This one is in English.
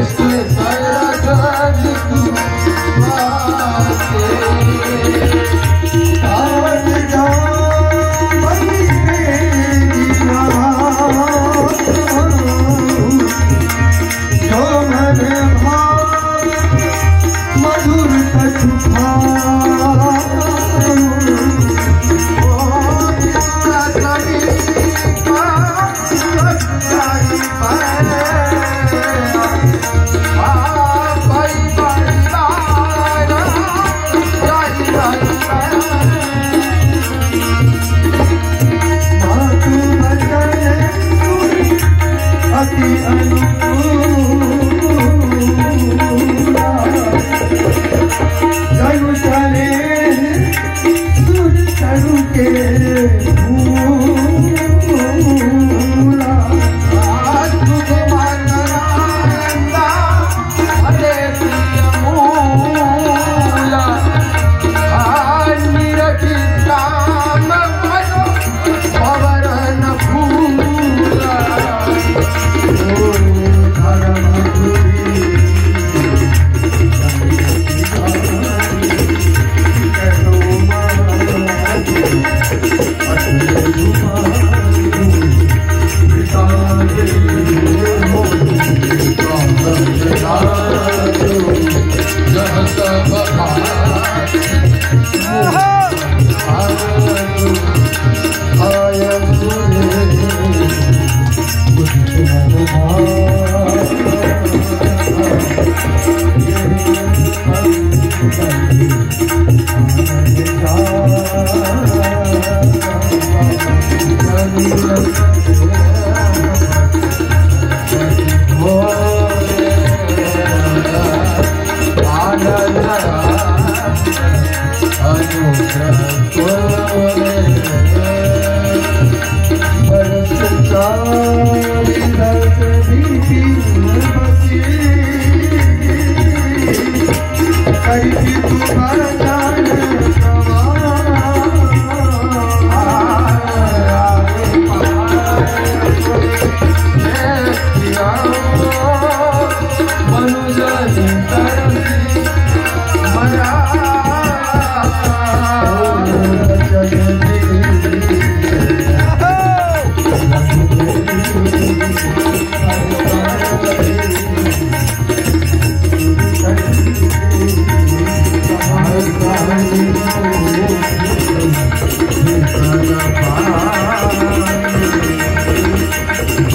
Gracias. जग चले सुख के Oh, Hare